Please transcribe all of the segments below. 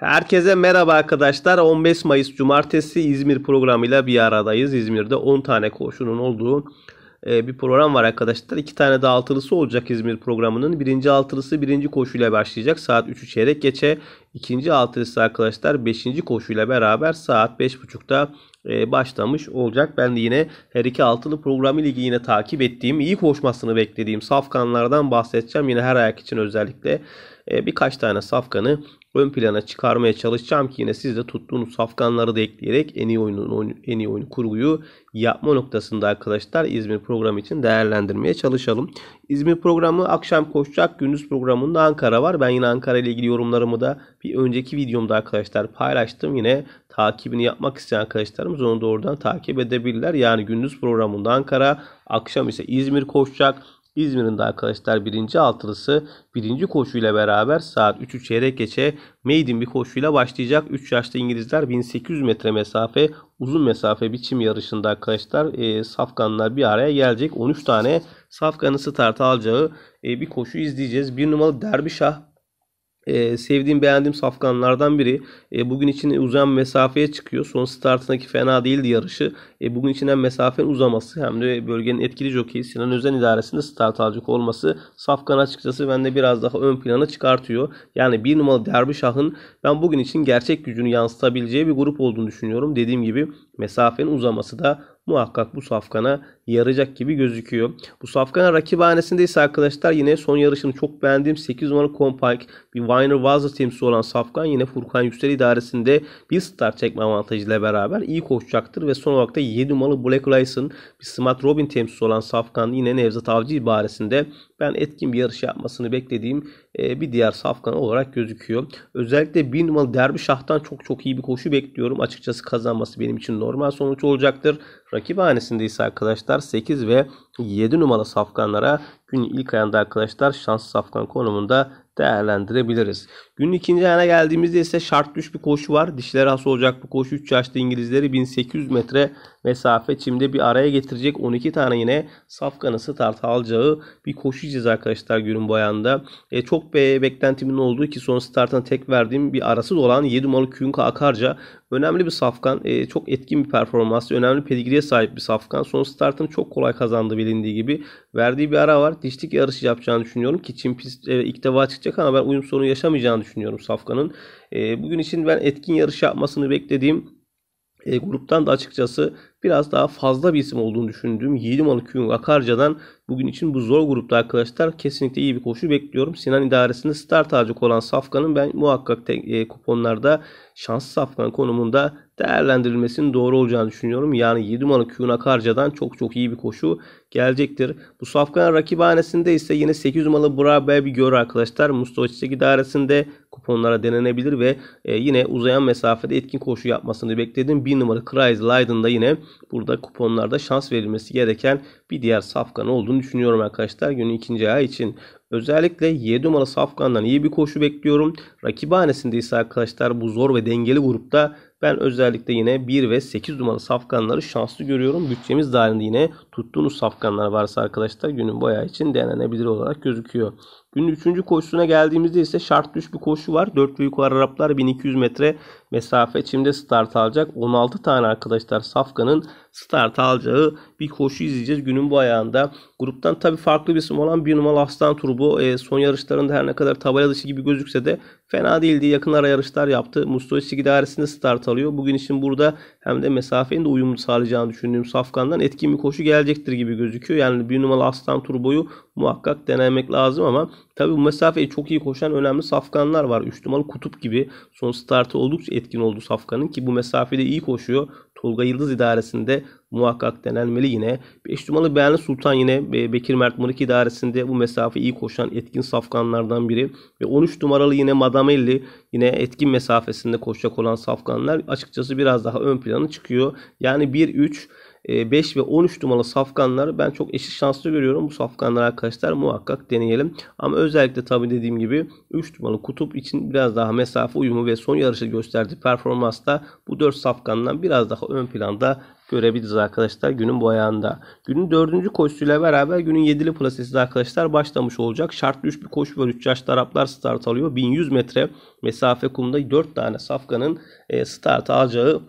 Herkese merhaba arkadaşlar. 15 Mayıs Cumartesi İzmir programıyla bir aradayız. İzmir'de 10 tane koşunun olduğu e, bir program var arkadaşlar. İki tane de altılısı olacak İzmir programının. Birinci altılısı birinci koşuyla başlayacak. Saat 3'ü çeyrek geçe. İkinci altılısı arkadaşlar 5. koşuyla beraber saat 5.30'da e, başlamış olacak. Ben de yine her iki altılı programı ilgili yine takip ettiğim, iyi koşmasını beklediğim safkanlardan bahsedeceğim. Yine her ayak için özellikle e, birkaç tane safkanı ön plana çıkarmaya çalışacağım ki yine siz de tuttuğunuz safkanları da ekleyerek en iyi oyunun en iyi oyun kurguyu yapma noktasında arkadaşlar İzmir programı için değerlendirmeye çalışalım. İzmir programı akşam koşacak. Gündüz programında Ankara var. Ben yine Ankara ile ilgili yorumlarımı da bir önceki videomda arkadaşlar paylaştım. Yine takibini yapmak isteyen arkadaşlarımız onu doğrudan takip edebilirler. Yani gündüz programında Ankara, akşam ise İzmir koşacak. İzmir'in de arkadaşlar birinci altılısı birinci koşuyla beraber saat 3'ü çeyrek geçe maiden bir koşuyla başlayacak. 3 yaşlı İngilizler 1800 metre mesafe uzun mesafe biçim yarışında arkadaşlar e, safkanlar bir araya gelecek. 13 tane safkanı start alacağı e, bir koşu izleyeceğiz. Bir numaralı Derbişah ee, sevdiğim beğendiğim safkanlardan biri. E, bugün için uzayan mesafeye çıkıyor. Son startındaki fena değildi yarışı. E, bugün için hem mesafenin uzaması hem de bölgenin etkili jokeyi Sinan Özen idaresinde start alacak olması safkan açıkçası bende biraz daha ön plana çıkartıyor. Yani bir numaralı Derbişah'ın ben bugün için gerçek gücünü yansıtabileceği bir grup olduğunu düşünüyorum. Dediğim gibi mesafenin uzaması da muhakkak bu safkana yarayacak gibi gözüküyor. Bu safkana rakibhanesinde ise arkadaşlar yine son yarışını çok beğendiğim 8 numaralı Compike bir Weiner Vazı temsil olan safkan yine Furkan Yüksel idaresinde bir start çekme avantajıyla beraber iyi koşacaktır ve son olarak da 7 numaralı Black Lice'ın bir Smart Robin temsil olan safkan yine Nevzat Avcı ibaresinde ben etkin bir yarış yapmasını beklediğim e, bir diğer safkan olarak gözüküyor. Özellikle 1 numaralı Derbyshah'tan çok çok iyi bir koşu bekliyorum. Açıkçası kazanması benim için normal sonuç olacaktır. Rakip hanesinde ise arkadaşlar 8 ve 7 numaralı safkanlara gün ilk ayında arkadaşlar şanslı safkan konumunda değerlendirebiliriz. Günün ikinci ayına geldiğimizde ise şart düş bir koşu var. Dişler has olacak bu koşu 3 yaşlı İngilizleri 1800 metre mesafe çimde bir araya getirecek 12 tane yine safkanı start alacağı bir izleyeceğiz arkadaşlar günün bu ayında. E, çok be beklentimin olduğu ki son startına tek verdiğim bir arası olan 7 numaralı Künka Akarca önemli bir safkan. E, çok etkin bir performans. Önemli pedigriye sahip bir safkan. Son startını çok kolay kazandı bilindiği gibi. Verdiği bir ara var. Dişlik yarışı yapacağını düşünüyorum ki Çin pist e, ilk defa çıkacak ama ben uyum sorunu yaşamayacağını düşünüyorum Safkan'ın. E, bugün için ben etkin yarış yapmasını beklediğim e, gruptan da açıkçası biraz daha fazla bir isim olduğunu düşündüğüm 7 numaralı Kyung Akarca'dan bugün için bu zor grupta arkadaşlar kesinlikle iyi bir koşu bekliyorum. Sinan idaresinde start alacak olan Safkan'ın ben muhakkak te, e, kuponlarda şanslı Safkan konumunda değerlendirilmesinin doğru olacağını düşünüyorum. Yani 7 numaralı Kyung Akarca'dan çok çok iyi bir koşu gelecektir. Bu Safkan rakibhanesinde ise yine 8 numaralı Brabe bir gör arkadaşlar. Mustafa Çiçek idaresinde kuponlara denenebilir ve e, yine uzayan mesafede etkin koşu yapmasını bekledim. 1 numara Crazy Lyden'da yine burada kuponlarda şans verilmesi gereken bir diğer safkan olduğunu düşünüyorum arkadaşlar. Günün ikinci ayı için özellikle 7 numaralı safkandan iyi bir koşu bekliyorum. Rakibhanesinde ise arkadaşlar bu zor ve dengeli grupta ben özellikle yine 1 ve 8 numaralı safkanları şanslı görüyorum. Bütçemiz dahilinde yine tuttuğunuz safkanlar varsa arkadaşlar günün boya için denenebilir olarak gözüküyor. Günün 3. koşusuna geldiğimizde ise şart düş bir koşu var. 4 ve yukarı Araplar 1200 metre mesafe çimde start alacak. 16 tane arkadaşlar Safkan'ın start alacağı bir koşu izleyeceğiz günün bu ayağında. Gruptan tabi farklı bir isim olan bir numaralı Aslan Turbo e, son yarışlarında her ne kadar tabela dışı gibi gözükse de fena değildi. Yakın ara yarışlar yaptı. Mustafa Çiğ idaresinde start alıyor. Bugün için burada hem de mesafenin de uyumlu sağlayacağını düşündüğüm Safkan'dan etkin bir koşu gelecektir gibi gözüküyor. Yani bir numaralı Aslan Turbo'yu muhakkak denemek lazım ama tabi bu mesafeyi çok iyi koşan önemli safkanlar var. 3 numaralı Kutup gibi son startı oldukça etkin oldu safkanın ki bu mesafede iyi koşuyor. Tolga Yıldız idaresinde muhakkak denenmeli yine. 5 numaralı Beğenli Sultan yine Bekir Mert Mırık idaresinde bu mesafe iyi koşan etkin safkanlardan biri. Ve 13 numaralı yine Madamelli yine etkin mesafesinde koşacak olan safkanlar açıkçası biraz daha ön plana çıkıyor. Yani 1-3 5 ve 13 numaralı safkanları ben çok eşit şanslı görüyorum. Bu safkanlar arkadaşlar muhakkak deneyelim. Ama özellikle tabi dediğim gibi 3 numaralı kutup için biraz daha mesafe uyumu ve son yarışı gösterdiği performansta bu 4 safkandan biraz daha ön planda görebiliriz arkadaşlar günün bu ayağında. Günün dördüncü koşusuyla beraber günün yedili plasesi arkadaşlar başlamış olacak. Şartlı 3 bir koşu var. 3 yaşlı Araplar start alıyor. 1100 metre mesafe kumda 4 tane safkanın e, start alacağı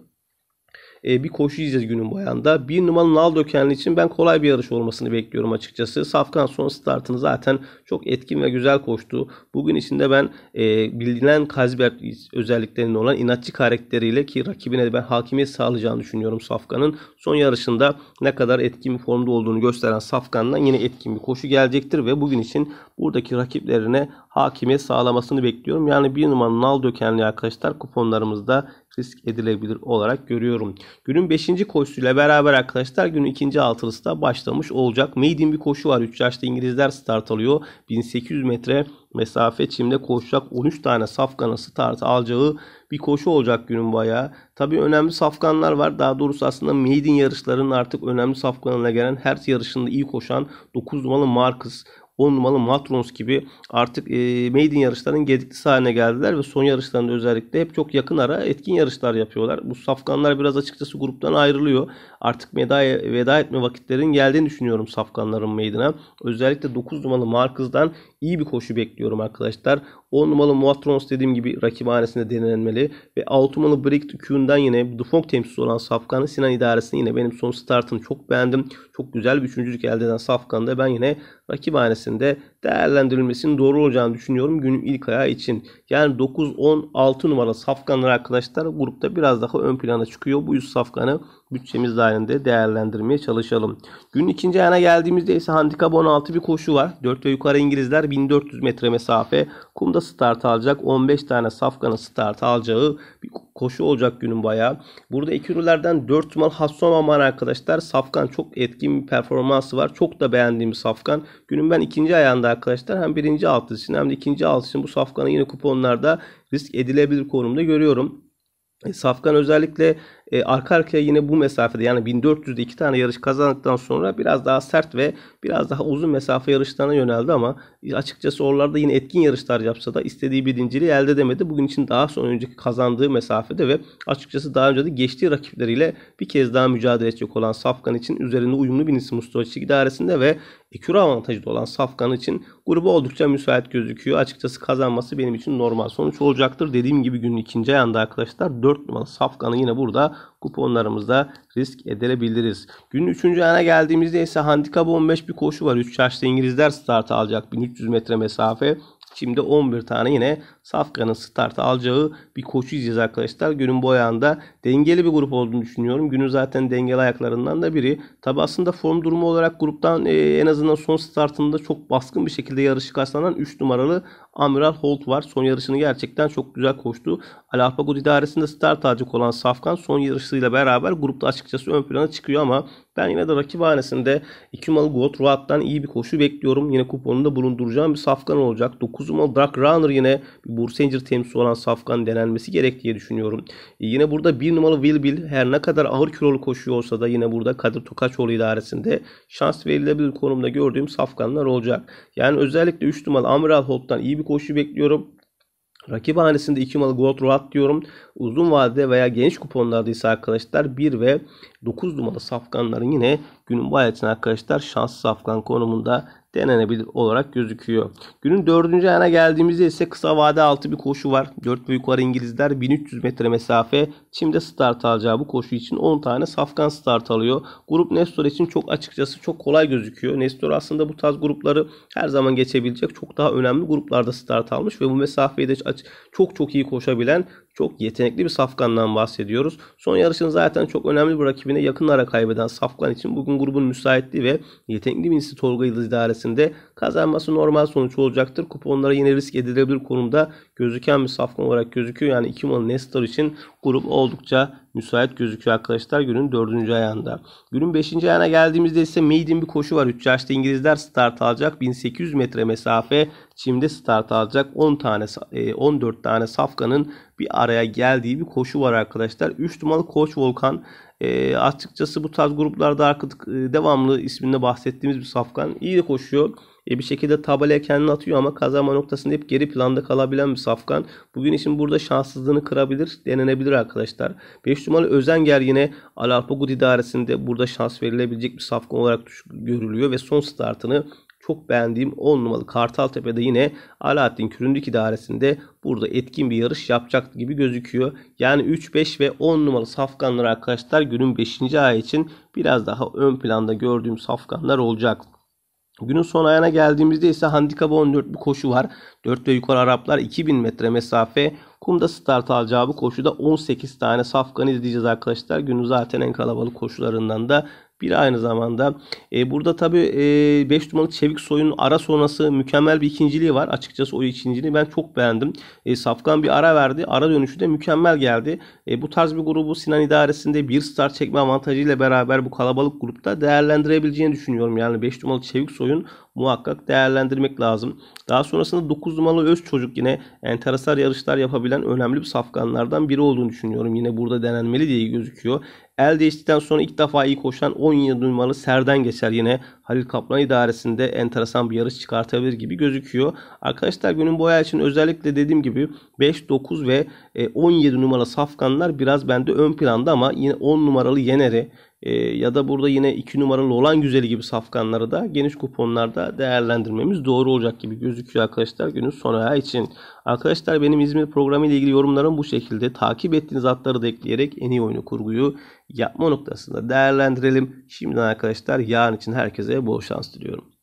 e, bir koşu izleyeceğiz günün boyanda. Bir numaralı nal dökenli için ben kolay bir yarış olmasını bekliyorum açıkçası. Safkan son startını zaten çok etkin ve güzel koştu. Bugün içinde ben e, bilinen Kazberg özelliklerinde olan inatçı karakteriyle ki rakibine de ben hakimiyet sağlayacağını düşünüyorum Safkan'ın. Son yarışında ne kadar etkin bir formda olduğunu gösteren Safkan'dan yine etkin bir koşu gelecektir ve bugün için buradaki rakiplerine hakimiyet sağlamasını bekliyorum. Yani bir numaralı nal dökenli arkadaşlar kuponlarımızda risk edilebilir olarak görüyorum. Günün 5. koşusuyla beraber arkadaşlar günün ikinci altılısı da başlamış olacak. Maiden bir koşu var. 3 yaşta İngilizler start alıyor. 1800 metre mesafe çimde koşacak 13 tane safkanın start alacağı bir koşu olacak günün bayağı. Tabi önemli safkanlar var. Daha doğrusu aslında maiden yarışlarının artık önemli safkanına gelen her yarışında iyi koşan 9 numaralı Marcus 10 numaralı Matrons gibi artık e, maiden yarışlarının gediklisi haline geldiler ve son yarışlarında özellikle hep çok yakın ara etkin yarışlar yapıyorlar. Bu safkanlar biraz açıkçası gruptan ayrılıyor. Artık veda, veda etme vakitlerin geldiğini düşünüyorum safkanların meydana. Özellikle 9 numaralı Markız'dan iyi bir koşu bekliyorum arkadaşlar. 10 numaralı Muatrons dediğim gibi rakibhanesinde denenmeli. Ve 6 numaralı Brick Q'ndan yine Dufong temsilcisi olan Safkan'ı Sinan idaresini yine benim son startını çok beğendim. Çok güzel bir üçüncülük elde eden Safkan'da ben yine rakibhanesinde değerlendirilmesinin doğru olacağını düşünüyorum günün ilk ayağı için. Yani 9, 10, 6 numaralı safkanlar arkadaşlar grupta biraz daha ön plana çıkıyor. Bu yüz safkanı bütçemiz dahilinde değerlendirmeye çalışalım. Günün ikinci ayağına geldiğimizde ise handikap 16 bir koşu var. 4 ve yukarı İngilizler 1400 metre mesafe. Kumda start alacak. 15 tane safkanın start alacağı bir koşu olacak günün bayağı. Burada ekürülerden 4 numaralı Hasson Aman arkadaşlar. Safkan çok etkin bir performansı var. Çok da beğendiğim safkan. Günün ben ikinci ayağında arkadaşlar hem birinci altı için hem de ikinci altı için bu safkanı yine kuponlarda risk edilebilir konumda görüyorum. E, Safkan özellikle e, arka arkaya yine bu mesafede yani 1400'de iki tane yarış kazandıktan sonra biraz daha sert ve biraz daha uzun mesafe yarışlarına yöneldi ama açıkçası oralarda yine etkin yarışlar yapsa da istediği birinciliği elde edemedi. Bugün için daha son önceki kazandığı mesafede ve açıkçası daha önce de geçtiği rakipleriyle bir kez daha mücadele edecek olan Safkan için üzerinde uyumlu bir isim Mustafa idaresinde ve ekürü avantajı olan Safkan için grubu oldukça müsait gözüküyor. Açıkçası kazanması benim için normal sonuç olacaktır. Dediğim gibi günün ikinci ayağında arkadaşlar 4 numaralı Safkan'ı yine burada kuponlarımızda risk edebiliriz. Günün 3. ayağına geldiğimizde ise handikap 15 bir koşu var. 3 yaşlı İngilizler start alacak 1300 metre mesafe. Şimdi 11 tane yine Safkan'ın start alacağı bir koşu izleyeceğiz arkadaşlar. Günün bu ayağında dengeli bir grup olduğunu düşünüyorum. Günün zaten dengeli ayaklarından da biri. Tabi aslında form durumu olarak gruptan e, en azından son startında çok baskın bir şekilde yarışı kazanılan 3 numaralı Amiral Holt var. Son yarışını gerçekten çok güzel koştu. Alapagod idaresinde start alacak olan Safkan son yarışıyla beraber grupta açıkçası ön plana çıkıyor ama ben yine de rakip hanesinde 2 numaralı Gold Road'dan iyi bir koşu bekliyorum. Yine kuponunda bulunduracağım bir Safkan olacak. 9 numaralı Dark Runner yine bir Bursanger temsil olan Safkan denenmesi gerek diye düşünüyorum. E yine burada 1 numaralı Will Bill her ne kadar ağır kilolu koşuyor olsa da yine burada Kadir Tokaçoğlu idaresinde şans verilebilir konumda gördüğüm Safkanlar olacak. Yani özellikle 3 numaralı Amiral Holt'tan iyi bir koşu bekliyorum. Rakip hanesinde 2 numaralı Gold Road diyorum. Uzun vadede veya geniş kuponlarda ise arkadaşlar 1 ve 9 numaralı safkanların yine günün bu arkadaşlar şanslı safkan konumunda denenebilir olarak gözüküyor. Günün dördüncü ayına geldiğimizde ise kısa vade altı bir koşu var. 4 ve yukarı İngilizler 1300 metre mesafe Çim'de start alacağı bu koşu için 10 tane safkan start alıyor. Grup Nestor için çok açıkçası çok kolay gözüküyor. Nestor aslında bu tarz grupları her zaman geçebilecek çok daha önemli gruplarda start almış ve bu mesafeyi de çok çok iyi koşabilen çok yetenekli bir Safkan'dan bahsediyoruz. Son yarışını zaten çok önemli bir rakibine yakın ara kaybeden Safkan için bugün grubun müsaitliği ve yetenekli bir Tolga Yıldız idaresinde kazanması normal sonuç olacaktır. Kuponlara yine risk edilebilir konumda gözüken bir Safkan olarak gözüküyor. Yani 2 numaralı Nestor için grup oldukça müsait gözüküyor arkadaşlar günün 4. ayağında. Günün 5. ayağına geldiğimizde ise maiden bir koşu var. 3 yaşta İngilizler start alacak. 1800 metre mesafe Çim'de start alacak. 10 tane 14 e, tane safkanın bir araya geldiği bir koşu var arkadaşlar. 3 numaralı Koç Volkan E, açıkçası bu tarz gruplarda artık e, devamlı isminde bahsettiğimiz bir safkan. iyi de koşuyor. E, bir şekilde tabelaya kendini atıyor ama kazanma noktasında hep geri planda kalabilen bir safkan. Bugün için burada şanssızlığını kırabilir, denenebilir arkadaşlar. 5 numaralı Özenger yine Alalpagud idaresinde burada şans verilebilecek bir safkan olarak görülüyor ve son startını çok beğendiğim 10 numaralı Kartaltepe'de yine Alaaddin Küründük idaresinde burada etkin bir yarış yapacak gibi gözüküyor. Yani 3, 5 ve 10 numaralı safkanlar arkadaşlar günün 5. ayı için biraz daha ön planda gördüğüm safkanlar olacak. Günün son ayına geldiğimizde ise handikapı 14 bir koşu var. 4 ve yukarı Araplar 2000 metre mesafe. Kumda start alacağı bu koşuda 18 tane safkan izleyeceğiz arkadaşlar. Günün zaten en kalabalık koşularından da bir aynı zamanda. E, burada tabi 5 e, numaralı Çevik Soy'un ara sonrası mükemmel bir ikinciliği var. Açıkçası o ikinciliği ben çok beğendim. E, Safkan bir ara verdi. Ara dönüşü de mükemmel geldi. E, bu tarz bir grubu Sinan idaresinde bir start çekme avantajıyla beraber bu kalabalık grupta değerlendirebileceğini düşünüyorum. Yani 5 numaralı Çevik Soy'un muhakkak değerlendirmek lazım. Daha sonrasında 9 numaralı Öz Çocuk yine enteresan yarışlar yapabilen önemli bir safkanlardan biri olduğunu düşünüyorum. Yine burada denenmeli diye gözüküyor. El değiştikten sonra ilk defa iyi koşan 17 numaralı Serden geçer. Yine Halil Kaplan idaresinde enteresan bir yarış çıkartabilir gibi gözüküyor. Arkadaşlar günün boya için özellikle dediğim gibi 5, 9 ve 17 e, numaralı safkanlar biraz bende ön planda ama yine 10 numaralı Yener'i e, ya da burada yine 2 numaralı olan güzeli gibi safkanları da geniş kuponlarda değerlendirmemiz doğru olacak gibi gözüküyor arkadaşlar günün son için. Arkadaşlar benim İzmir programı ile ilgili yorumlarım bu şekilde. Takip ettiğiniz atları da ekleyerek en iyi oyunu kurguyu yapma noktasında değerlendirelim. Şimdiden arkadaşlar yarın için herkese bol şans diliyorum.